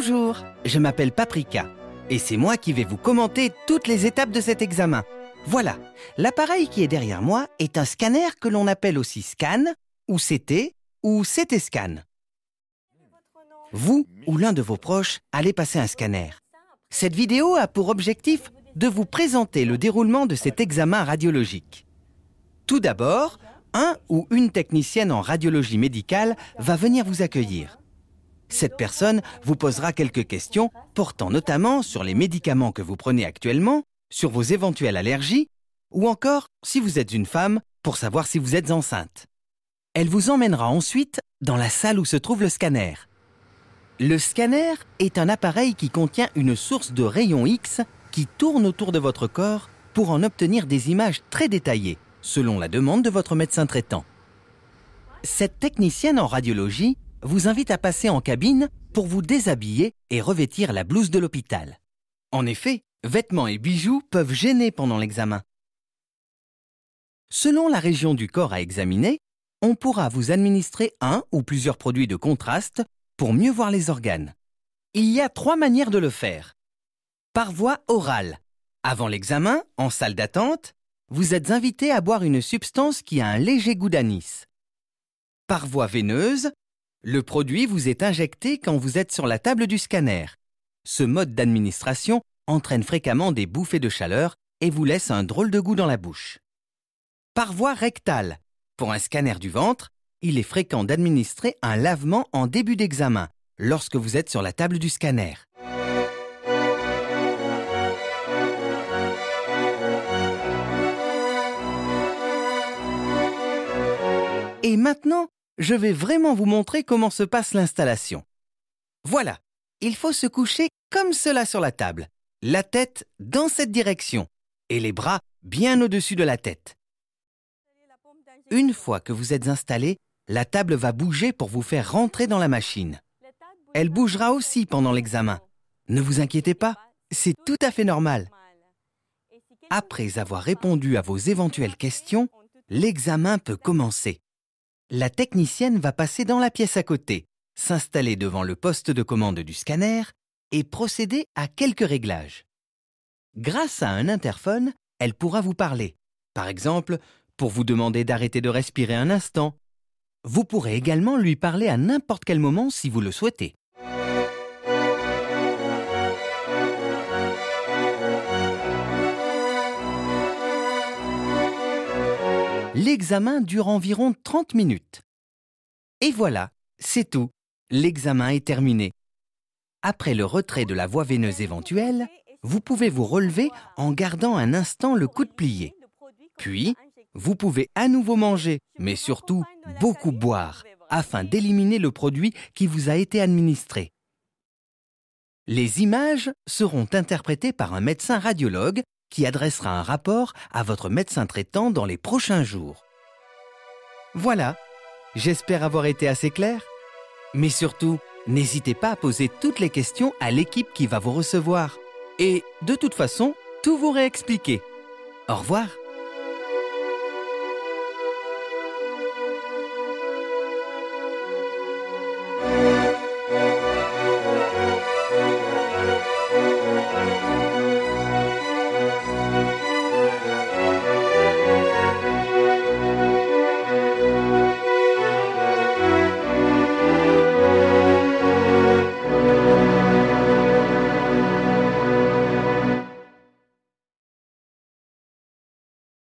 Bonjour, je m'appelle Paprika et c'est moi qui vais vous commenter toutes les étapes de cet examen. Voilà, l'appareil qui est derrière moi est un scanner que l'on appelle aussi scan, ou CT, ou CT scan. Vous ou l'un de vos proches allez passer un scanner. Cette vidéo a pour objectif de vous présenter le déroulement de cet examen radiologique. Tout d'abord, un ou une technicienne en radiologie médicale va venir vous accueillir. Cette personne vous posera quelques questions portant notamment sur les médicaments que vous prenez actuellement, sur vos éventuelles allergies, ou encore, si vous êtes une femme, pour savoir si vous êtes enceinte. Elle vous emmènera ensuite dans la salle où se trouve le scanner. Le scanner est un appareil qui contient une source de rayons X qui tourne autour de votre corps pour en obtenir des images très détaillées, selon la demande de votre médecin traitant. Cette technicienne en radiologie vous invite à passer en cabine pour vous déshabiller et revêtir la blouse de l'hôpital. En effet, vêtements et bijoux peuvent gêner pendant l'examen. Selon la région du corps à examiner, on pourra vous administrer un ou plusieurs produits de contraste pour mieux voir les organes. Il y a trois manières de le faire. Par voie orale. Avant l'examen, en salle d'attente, vous êtes invité à boire une substance qui a un léger goût d'anis. Par voie veineuse, le produit vous est injecté quand vous êtes sur la table du scanner. Ce mode d'administration entraîne fréquemment des bouffées de chaleur et vous laisse un drôle de goût dans la bouche. Par voie rectale, pour un scanner du ventre, il est fréquent d'administrer un lavement en début d'examen, lorsque vous êtes sur la table du scanner. Et maintenant, je vais vraiment vous montrer comment se passe l'installation. Voilà, il faut se coucher comme cela sur la table, la tête dans cette direction et les bras bien au-dessus de la tête. Une fois que vous êtes installé, la table va bouger pour vous faire rentrer dans la machine. Elle bougera aussi pendant l'examen. Ne vous inquiétez pas, c'est tout à fait normal. Après avoir répondu à vos éventuelles questions, l'examen peut commencer la technicienne va passer dans la pièce à côté, s'installer devant le poste de commande du scanner et procéder à quelques réglages. Grâce à un interphone, elle pourra vous parler. Par exemple, pour vous demander d'arrêter de respirer un instant. Vous pourrez également lui parler à n'importe quel moment si vous le souhaitez. L'examen dure environ 30 minutes. Et voilà, c'est tout. L'examen est terminé. Après le retrait de la voie veineuse éventuelle, vous pouvez vous relever en gardant un instant le coude plié. Puis, vous pouvez à nouveau manger, mais surtout beaucoup boire, afin d'éliminer le produit qui vous a été administré. Les images seront interprétées par un médecin radiologue qui adressera un rapport à votre médecin traitant dans les prochains jours. Voilà, j'espère avoir été assez clair. Mais surtout, n'hésitez pas à poser toutes les questions à l'équipe qui va vous recevoir. Et de toute façon, tout vous réexpliquer. Au revoir